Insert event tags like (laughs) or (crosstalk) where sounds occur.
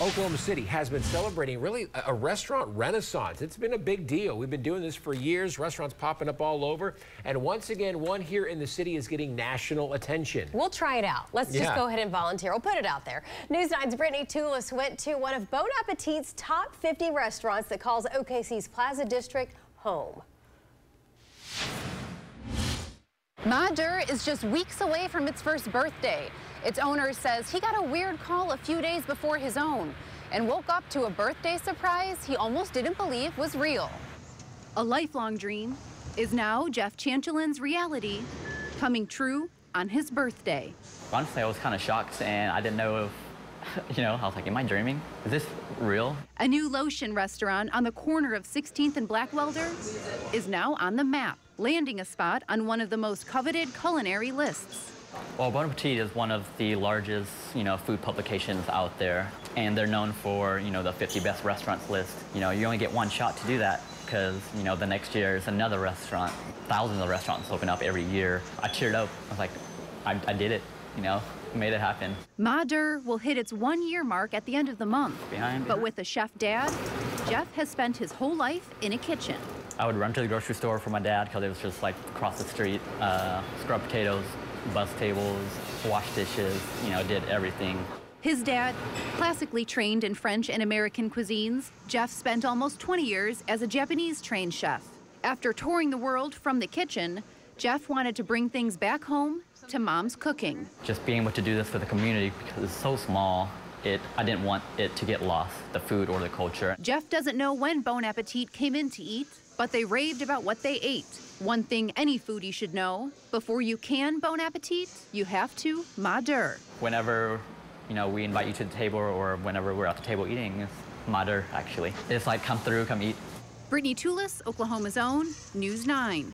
Oklahoma City has been celebrating really a restaurant renaissance. It's been a big deal. We've been doing this for years, restaurants popping up all over. And once again, one here in the city is getting national attention. We'll try it out. Let's just go ahead and volunteer. We'll put it out there. News 9's Brittany Toulis went to one of Bon Appetit's top 50 restaurants that calls OKC's Plaza District home. Ma Der is just weeks away from its first birthday. Its owner says he got a weird call a few days before his own and woke up to a birthday surprise he almost didn't believe was real. A lifelong dream is now Jeff Chanchaleune's reality, coming true on his birthday. Honestly, I was kind of shocked and I didn't know if, (laughs) you know, I was like, am I dreaming? Is this real? A new Laotian restaurant on the corner of 16th and Blackwelder is now on the map, landing a spot on one of the most coveted culinary lists. Well, Bon Appetit is one of the largest, you know, food publications out there, and they're known for, you know, the 50 best restaurants list. You know, you only get one shot to do that because, you know, the next year is another restaurant. Thousands of restaurants open up every year. I cheered up. I was like, I, I did it, you know, made it happen. Ma Der will hit its one year mark at the end of the month. Behind, But with a chef dad, Jeff has spent his whole life in a kitchen. I would run to the grocery store for my dad because it was just like across the street, uh, scrub potatoes, bus tables, wash dishes, you know, did everything. His dad, classically trained in French and American cuisines, Jeff spent almost 20 years as a Japanese trained chef. After touring the world from the kitchen, Jeff wanted to bring things back home to mom's cooking. Just being able to do this for the community because it's so small, it, I didn't want it to get lost, the food or the culture. Jeff doesn't know when Bon Appetit came in to eat, but they raved about what they ate. One thing any foodie should know, before you can Bon Appetit, you have to Ma Der. Whenever, you know, we invite you to the table or whenever we're at the table eating, it's actually. It's like, come through, come eat. Brittany Toulis, Oklahoma's own, News 9.